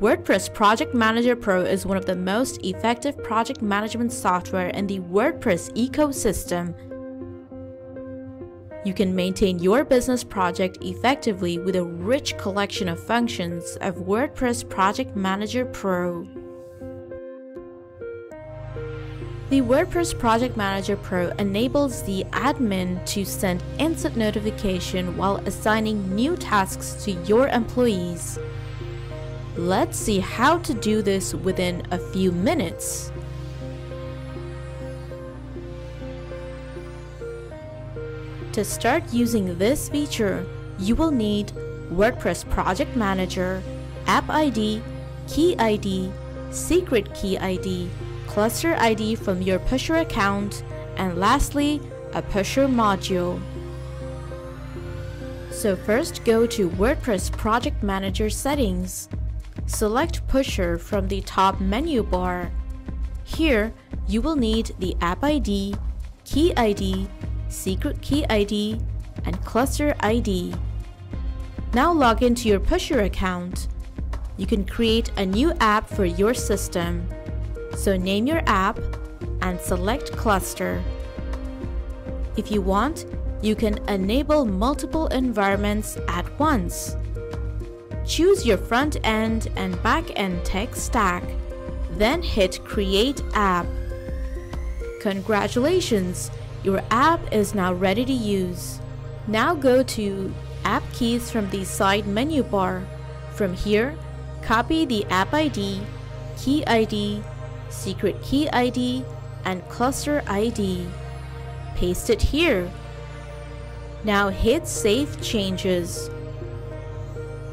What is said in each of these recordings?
WordPress Project Manager Pro is one of the most effective project management software in the WordPress ecosystem. You can maintain your business project effectively with a rich collection of functions of WordPress Project Manager Pro. The WordPress Project Manager Pro enables the admin to send instant notification while assigning new tasks to your employees. Let's see how to do this within a few minutes. To start using this feature, you will need WordPress Project Manager, App ID, Key ID, Secret Key ID, Cluster ID from your Pusher account, and lastly, a Pusher module. So first go to WordPress Project Manager settings. Select Pusher from the top menu bar. Here, you will need the App ID, Key ID, Secret Key ID, and Cluster ID. Now log into your Pusher account. You can create a new app for your system. So name your app and select Cluster. If you want, you can enable multiple environments at once. Choose your front end and back end tech stack, then hit Create App. Congratulations! Your app is now ready to use. Now go to App Keys from the side menu bar. From here, copy the App ID, Key ID, Secret Key ID, and Cluster ID. Paste it here. Now hit Save Changes.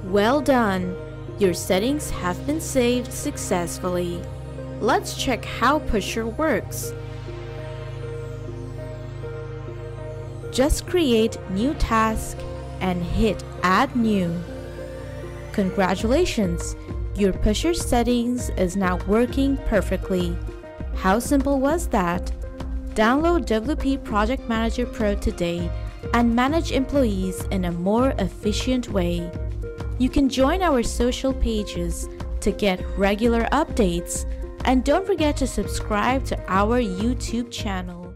Well done! Your settings have been saved successfully. Let's check how Pusher works. Just create new task and hit add new. Congratulations! Your Pusher settings is now working perfectly. How simple was that? Download WP Project Manager Pro today and manage employees in a more efficient way. You can join our social pages to get regular updates and don't forget to subscribe to our YouTube channel.